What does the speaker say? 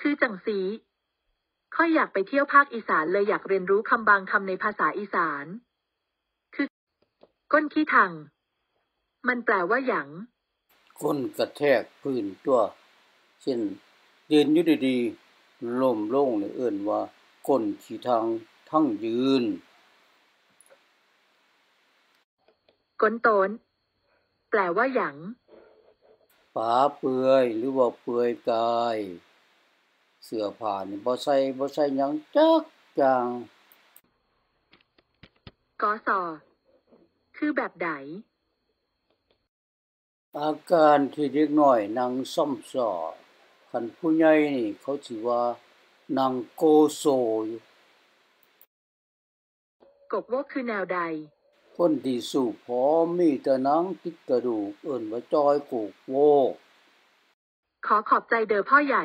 คือจังสีค่อยอยากไปเที่ยวภาคอีสานเลยอยากเรียนรู้คำบางคำในภาษาอีสาน คือ ก้นขี้ถัง มันแปลว่าหยังคนกระแทกพื้นตัว เช่นยืนอยู่ดีๆล้มลงนี่เอิ้นว่า ก้นขี้ทางทั้งยืน ก้นโตน แปลว่าหยังฝาเปือยหรือว่าเปือยกาย เสื้อผ้านี่บ่ใส่บ่ใส่หยังจักอย่างกอสอคือแบบใดอาการที่เด็กน้อยนั่งซ่อมซ้อคันผู้ใหญ่นี่เขาสิว่านั่งโกโซอยู่กกวกคือแนวใด คนที่สูบพอมมีแต่หนังติดกระดูกเอิ้นว่าจอยกูกโวกขอขอบใจเด้อพ่อใหญ่